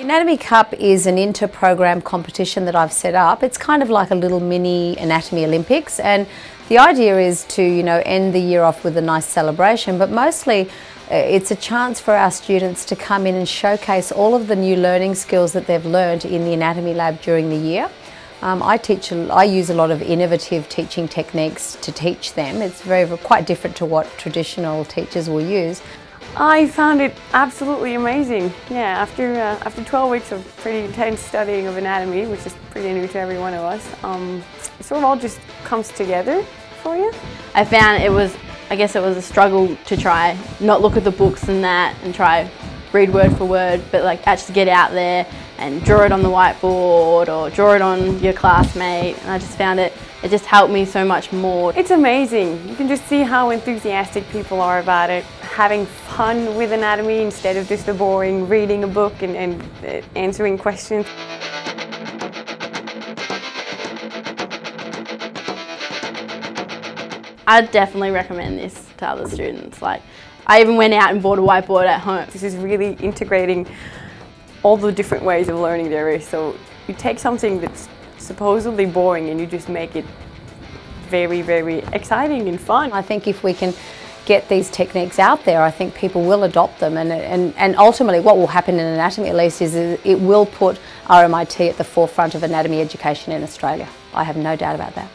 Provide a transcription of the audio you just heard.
The Anatomy Cup is an inter-program competition that I've set up. It's kind of like a little mini anatomy Olympics and the idea is to, you know, end the year off with a nice celebration, but mostly uh, it's a chance for our students to come in and showcase all of the new learning skills that they've learned in the anatomy lab during the year. Um, I teach, I use a lot of innovative teaching techniques to teach them. It's very, quite different to what traditional teachers will use. I found it absolutely amazing. Yeah, after uh, after 12 weeks of pretty intense studying of anatomy, which is pretty new to every one of us, um, it sort of all just comes together for you. I found it was, I guess it was a struggle to try not look at the books and that and try read word for word, but like actually get out there and draw it on the whiteboard or draw it on your classmate. And I just found it, it just helped me so much more. It's amazing. You can just see how enthusiastic people are about it having fun with anatomy instead of just the boring reading a book and, and uh, answering questions. I definitely recommend this to other students. Like, I even went out and bought a whiteboard at home. This is really integrating all the different ways of learning there is. So you take something that's supposedly boring and you just make it very, very exciting and fun. I think if we can get these techniques out there, I think people will adopt them and, and, and ultimately what will happen in anatomy at least is it will put RMIT at the forefront of anatomy education in Australia. I have no doubt about that.